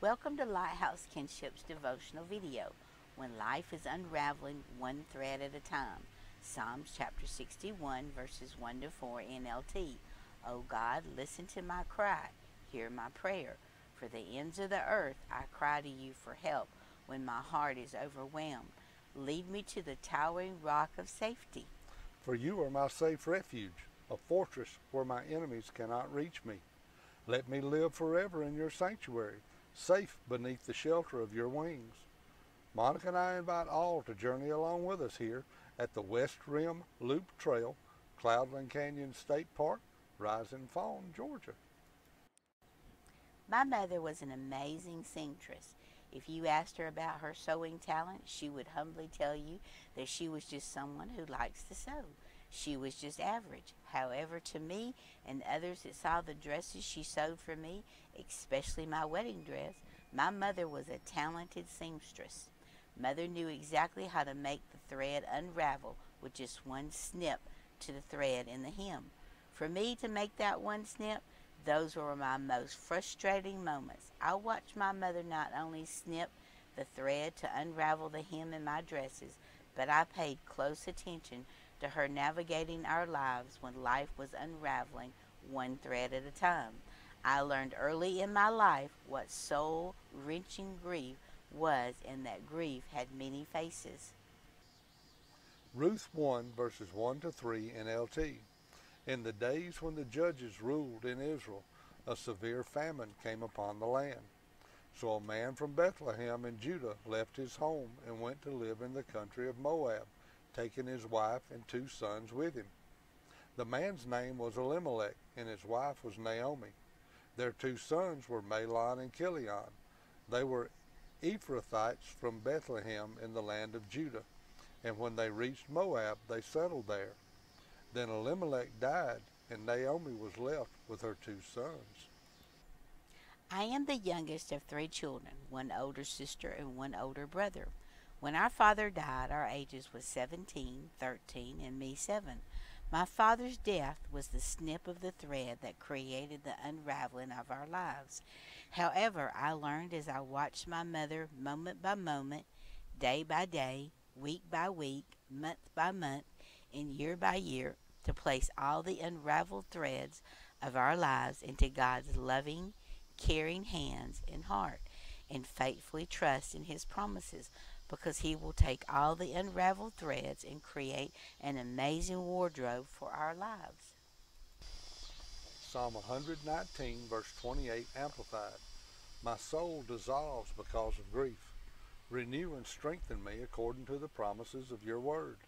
Welcome to Lighthouse Kinship's devotional video, When Life is Unraveling One Thread at a Time. Psalms chapter 61, verses 1 to 4 NLT. O God, listen to my cry, hear my prayer. For the ends of the earth I cry to you for help when my heart is overwhelmed. Lead me to the towering rock of safety. For you are my safe refuge, a fortress where my enemies cannot reach me. Let me live forever in your sanctuary safe beneath the shelter of your wings. Monica and I invite all to journey along with us here at the West Rim Loop Trail, Cloudland Canyon State Park, Rising Fawn, Georgia. My mother was an amazing seamstress. If you asked her about her sewing talent, she would humbly tell you that she was just someone who likes to sew. She was just average. However, to me and others that saw the dresses she sewed for me, especially my wedding dress, my mother was a talented seamstress. Mother knew exactly how to make the thread unravel with just one snip to the thread in the hem. For me to make that one snip, those were my most frustrating moments. I watched my mother not only snip the thread to unravel the hem in my dresses, but I paid close attention to her navigating our lives when life was unraveling one thread at a time. I learned early in my life what soul wrenching grief was, and that grief had many faces. Ruth 1, verses 1 to 3 NLT. In the days when the judges ruled in Israel, a severe famine came upon the land. So a man from Bethlehem in Judah left his home and went to live in the country of Moab taking his wife and two sons with him. The man's name was Elimelech, and his wife was Naomi. Their two sons were Mahlon and Chilion. They were Ephrathites from Bethlehem in the land of Judah. And when they reached Moab, they settled there. Then Elimelech died, and Naomi was left with her two sons. I am the youngest of three children, one older sister and one older brother. When our father died, our ages was 17, 13, and me 7. My father's death was the snip of the thread that created the unraveling of our lives. However, I learned as I watched my mother moment by moment, day by day, week by week, month by month, and year by year, to place all the unraveled threads of our lives into God's loving, caring hands and heart, and faithfully trust in His promises because he will take all the unraveled threads and create an amazing wardrobe for our lives. Psalm 119, verse 28, Amplified. My soul dissolves because of grief. Renew and strengthen me according to the promises of your word.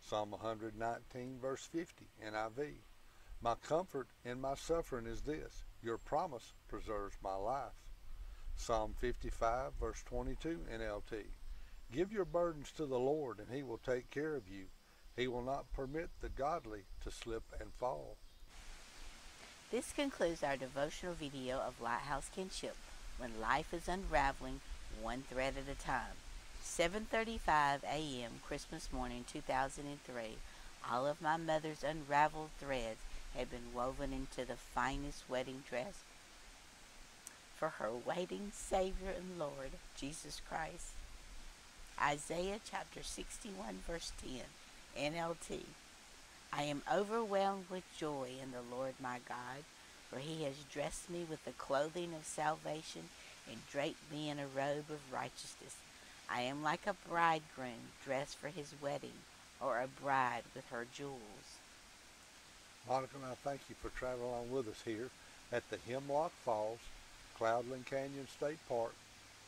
Psalm 119, verse 50, NIV. My comfort in my suffering is this your promise preserves my life. Psalm 55, verse 22, NLT. Give your burdens to the Lord, and he will take care of you. He will not permit the godly to slip and fall. This concludes our devotional video of Lighthouse Kinship, when life is unraveling one thread at a time. 7.35 a.m. Christmas morning 2003. All of my mother's unraveled threads had been woven into the finest wedding dress for her waiting Savior and Lord, Jesus Christ. Isaiah chapter 61, verse 10, NLT. I am overwhelmed with joy in the Lord my God, for he has dressed me with the clothing of salvation and draped me in a robe of righteousness. I am like a bridegroom dressed for his wedding, or a bride with her jewels. Monica and I thank you for traveling along with us here at the Hemlock Falls, Cloudland Canyon State Park,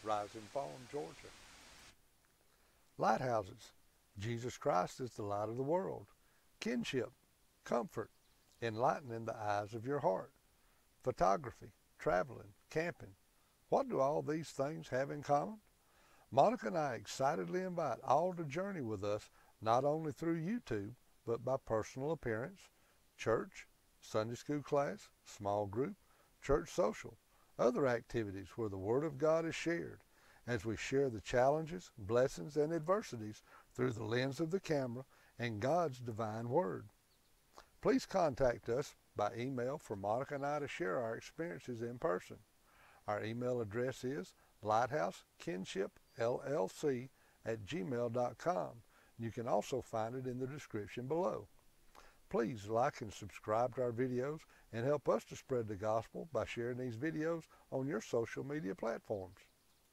Rising Fawn, Georgia. Lighthouses. Jesus Christ is the light of the world. Kinship. Comfort. Enlightening the eyes of your heart. Photography. Traveling. Camping. What do all these things have in common? Monica and I excitedly invite all to journey with us not only through YouTube, but by personal appearance, church, Sunday school class, small group, church social, other activities where the Word of God is shared, as we share the challenges, blessings, and adversities through the lens of the camera and God's divine word. Please contact us by email for Monica and I to share our experiences in person. Our email address is lighthousekinshipllc at gmail.com. You can also find it in the description below. Please like and subscribe to our videos and help us to spread the gospel by sharing these videos on your social media platforms.